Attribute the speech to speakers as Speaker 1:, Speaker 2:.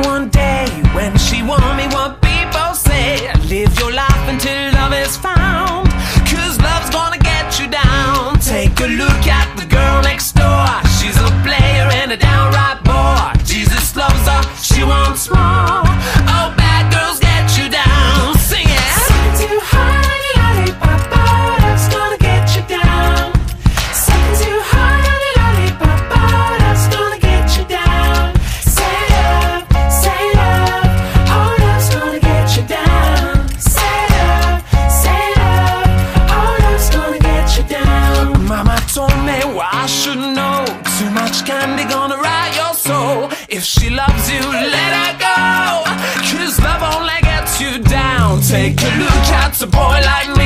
Speaker 1: one day when she won me If she loves you, let her go. Cause love only gets you down. Take a look at a boy like me.